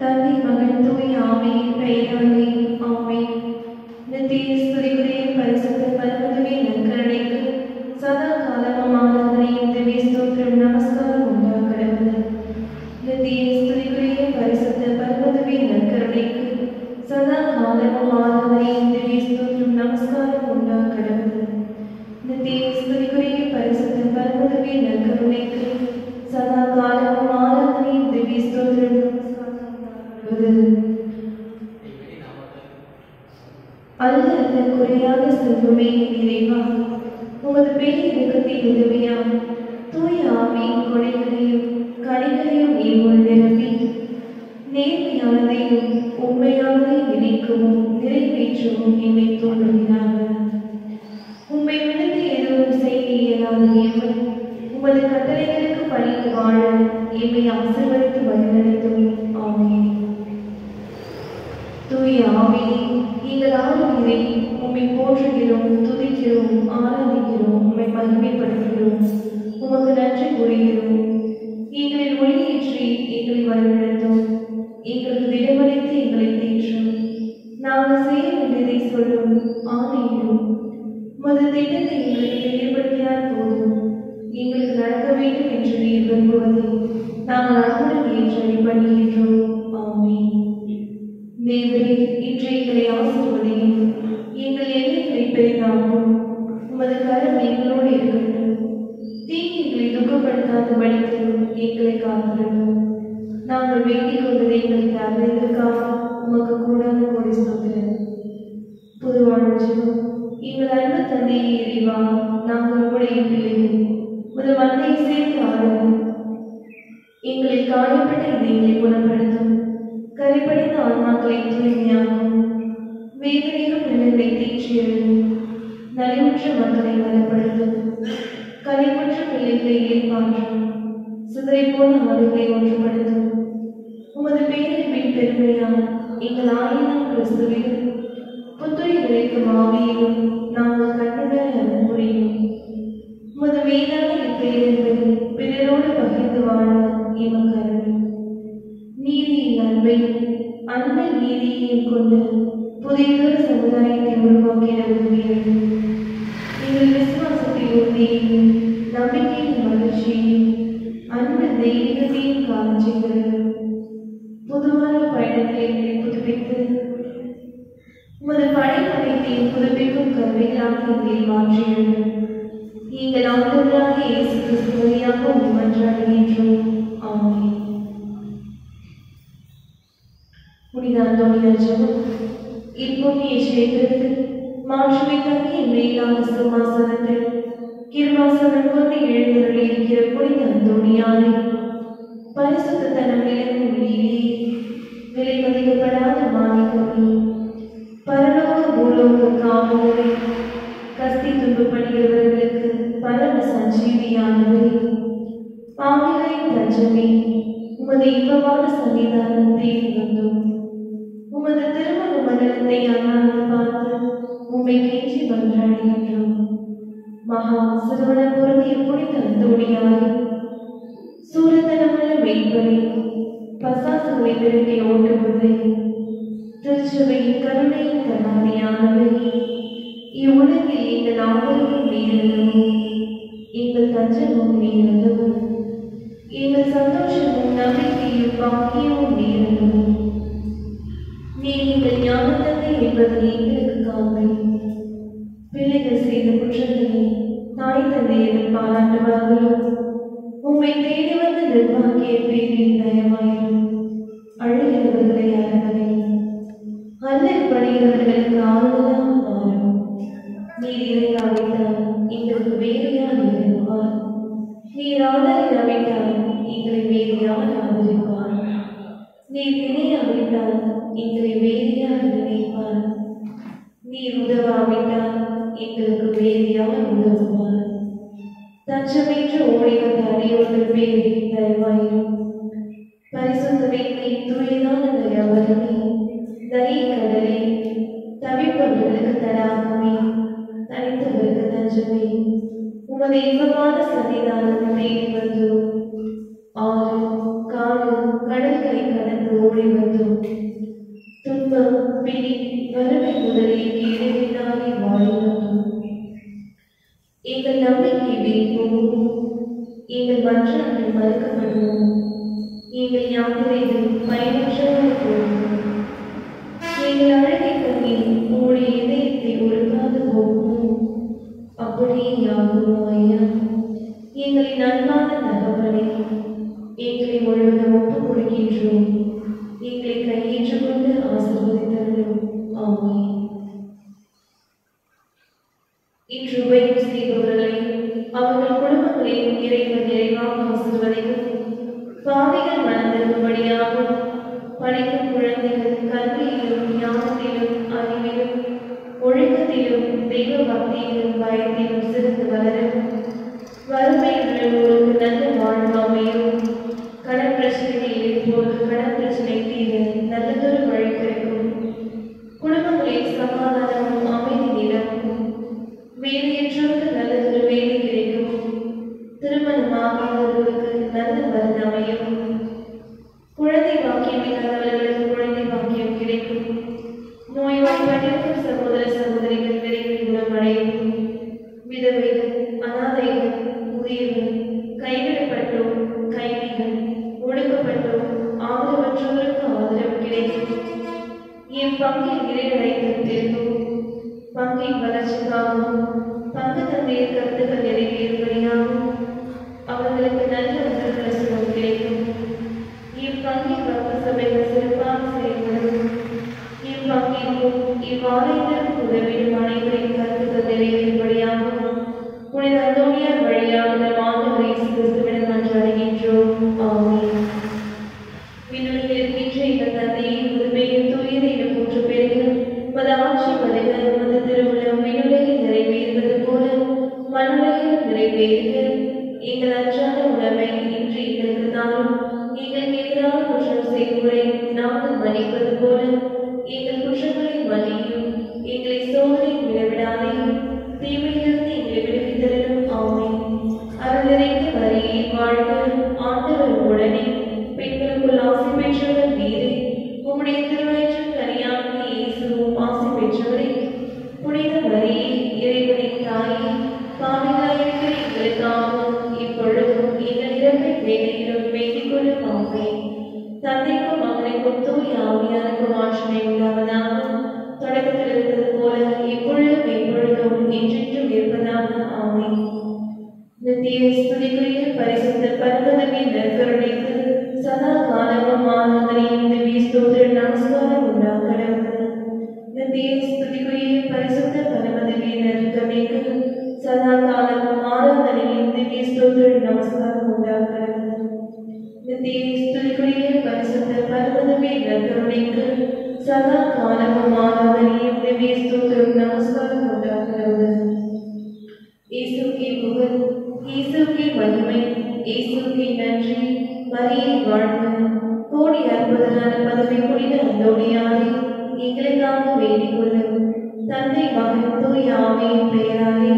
தந்தை மகன் தூய் ஆமே பெயராலே ஆமே நித்திய ஸ்துதிக்குரிய பரிசுத்த பரமதுவே நற்கருணைக்கு சதா காலமும் செல்வமே இறைவா உமது பேரிரக்கத்தின் உதவியால் தூய ஆவியின் கொடைகளையும் கனிகளையும் ஏவுள் நிரப்பி நேர்மையானதையும் உண்மையானதையும் இணைக்கவும் நிறைவேற்றவும் என்னை தோன்றுகிறார்கள் உம்மை விடுத்து எதுவும் செய்ய இயலாத எவர் உமது கட்டளைகளுக்கு பணிந்து வாழ எம்மை ஆசீர்வதித்து வழிநடத்தும். ஆமென். தூய ஆவியே நீங்கள் ஆளுநரை உம்மை போற்றுகிறோம் துதிக்கிறோம் ஆராதிக்கிறோம் உம்மை மகிமைப்படுத்துகிறோம் நாங்கள் உடைய பிள்ளைகள் உமது மந்தையை சேர்த்து ஆடுவோம் எங்களில் காயப்பட்ட இதயங்களை குணப்படுத்தும் கரைப்படைந்த ஆன்மாக்களை தூய்மையாக்கும் வேதனையும் நிலைமை தேற்றியதும் நலிவுற்ற மக்களை மேலான பிறரோடு பகிர்ந்து வாழ எமக்கு அருள் நீதியின் அன்பை அந்த நீதியையும் கொண்டு புதியதொரு சமுதாயத்தை உருவாக்கிட உதவியது எங்கள் விசுவாசத்தை உறுதியையும் நம்பிக்கையின் மகிழ்ச்சியையும் அந்த தெய்வீகத்தையும் காணச் செய்கிறது பொதுவான பயணத்தை எங்களை புதுப்பித்து உமது படைப்படைத்தையும் புதுப்பிக்கும் கருவிகளாக எங்களை மாற்றியது கிறிஸ்து வழியாக உம்மை மன்றாடுகின்றோம் ஆமென் புனித அந்தோனியார் ஜெபம் இப்போதைய சேகரத்தில் மாற்றுமை தங்கிய மேலான சிம்மாசனத்தில் கிருபாசனம் கொண்டு எழுந்தருளி இருக்கிற புனித அந்தோனியாரை பரிசுத்த தனம் விளங்கும் நீரே உலகத்தை மண்டலத்தை அண்ணாந்து பார்த்து உம்மை கெஞ்சி மன்றாடுகின்றோம் மகா சிறுவன பொருந்திய புனித தோடியாய் சூரத்தனமுள்ள மெய்ப்பரை பசாசுகளை விரட்டி ஓட்டுவதை. திருச்சபையின் கருணையின் கண்ணாடியானவரே இவ்வுலகில் எங்கள் ஆதரவும் நீரல்லவும் எங்கள் தஞ்சமும் நீரல்லவும் எங்கள் சந்தோஷமும் நம்பிக்கையும் பாக்கியமும் நீரல்லவும் என்பதனை எங்களுக்கு காண்பை பிள்ளைகள் செய்த குற்றங்களை தாய் தந்தையிடம் பாராட்டுவார்களோ உம்மை தேடி வந்த நிர்வாகிய பேரில் அச்சமின்றி ஓடி வந்த அடியோர்கள் பேரில் தயவாயிரும் பரிசுத்த வேட்டை தூயதான தயவரமே தயை கடலே தவிப்பவர்களுக்கு தராகமே தனித்தவருக்கு தஞ்சமே. உமது இன்பமான சன்னிதானம் தேடி வந்தோம் நீங்கள் யாத்திரைகள் பயனற்றதாக போகும் எங்கள் அழகை கண்ணி உங்களுடைய இதயத்தை ஒழுங்காது போகும் அப்படியே யாகுமோ ஐயா எங்களின் அன்பான தகவலை எங்களை முழுவதும் ஒப்புக் கொடுக்கின்றோம். ஒழுக்கத்திலும் தெய்வ பக்தியிலும் பயத்திலும் சிறந்து வளரும். வறுமையில் உள்ளவர்களுக்கு நல்ல வாழ்வு அமையும். கடன் பிரச்சனைகள் இருப்போருக்கு கடன் பிரச்சனை தீர நல்லதொரு வழி கிடைக்கும் குடும்பங்களில் சமாதானமும் அமைதி நிலவும். வேலையற்றோருக்கு உடைய தந்தையின் கருத்துக்கள் நிறைவேறும்படியாகவும் அவர்களுக்கு நல்ல உடல்நலம் கிடைக்கும் இப்பங்கில் பங்கு சபைகள் சிறப்பாக செயல்படும். இப்பங்கிற்கும் இவ்வாலயத்திற்கு உதவிடும் அனைவரின் கருத்துக்கள் நிறைவேறும்படியாகவும் புனித அந்தோனியார் செய்வோரை நாங்கள் மன்னிப்பது போல மகனுக்கும் தூய் உண்டாவதாக தொடக்கத்தில் இருந்தது போல இப்பொழுதும் எப்பொழுதும் என்றென்றும் இருப்பதாக ஆமென் நித்திய ஸ்துதிக்குரிய பரிசுத்த பரமதமே நற்கருணைக்கு சதா காலமும் ஆராதனையும் திவ்ய ஸ்தோத்திர நமஸ்காரம் உண்டாகிறது நித்திய ஸ்துதிக்குரிய பரிசுத்த பரமதமே நற்கருணைக்கு சதா காலமும் ஸ்தோத்திர நமஸ்காரம் உண்டாகிறது நித்திய ஸ்துதிக்குரிய பரிசுத்த பரமதமே நற்கருணைக்கு சதா காலமும் ஆராதனையும் ஸ்தோத்திரம் நமஸ்காரம் உண்டாகிறது இயேசுக்கே புகழ் இயேசுக்கே மகிமை இயேசுக்கே நன்றி மரியை வாழ்க கோடி அற்புதமான பதவி புனித அந்தோடியாரே எங்களுக்காக வேண்டிக் கொள்ளும் தந்தை மகன் தூய் ஆமையின் பெயராலே